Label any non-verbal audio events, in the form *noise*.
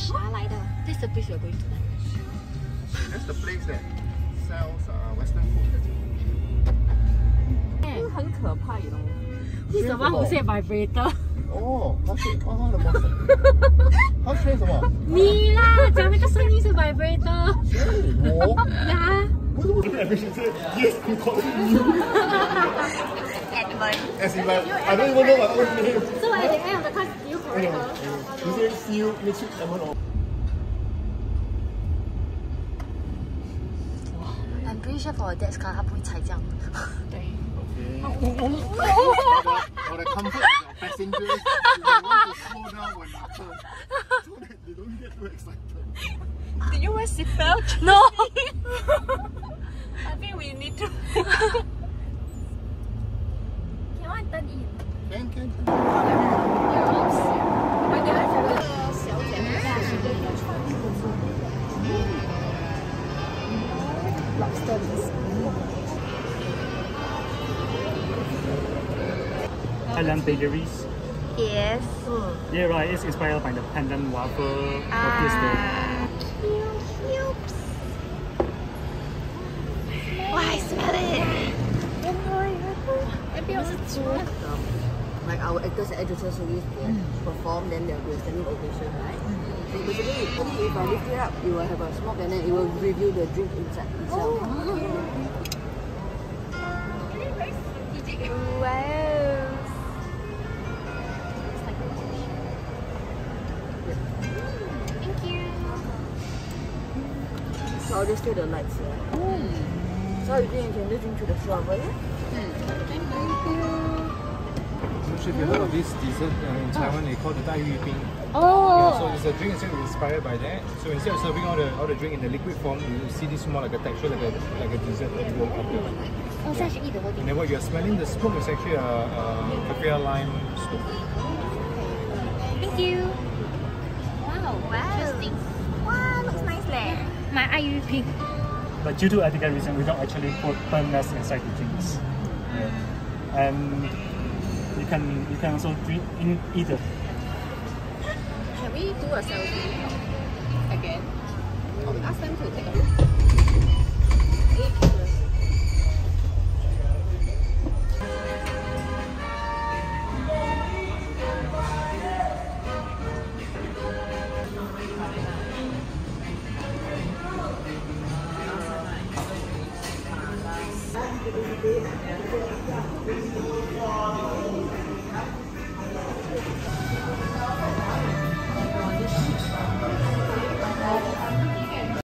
啥来的？This is the place we're going tonight. That's the place that sells uh, Western food. 很可怕，you know。为什么不是 vibrator？哦，他是哦，他的 m o s 他吹什么？你啦，讲那个声音是 vibrator。我呀。不是我的 efficiency. Yes, you call it you. As in like, I don't even know my own name. So at the end of the class, you correct *laughs* her. You say see you next week, lemon or I'm pretty sure for a dad's car，他不会踩这样。对。For the comfort of your passengers, *laughs* you may want to slow down when you turn so that they don't get too excited. Did you wear seatbelt? *laughs* No. I think we need to. Can I turn in? Can, can, can. Thailand bakeries. Yes. Yeah, right. It's inspired by the pandan waffle Ah. of this day. Wow, I smell it. Like our actors and actresses who used to perform, then they'll do a standing ovation, right? Basically, if I lift it up, you will have a smoke and then it will reveal the drink inside itself. Wow. Thank you. So I'll just do the lights here. Mm. So you think you can just drink through the shower, yeah? I'm not sure if you heard of this dessert uh, in Taiwan, they call the Dai Yu Bing. Oh. Yeah, so it's a drink itself inspired by that. So instead of serving all the all the drink in the liquid form, you see this more like a texture, like a like a dessert that you will come to. Oh, so I should eat the And then what you're smelling, the smoke is actually a, a kaffir lime smoke. Thank you. Wow. Wow. Interesting. Wow, looks nice leh. My IU pink. But due to ethical reason, we don't actually put burners inside the drinks. Yeah. And you can you can also drink in either. Can we do a selfie again? Ask them to take a look?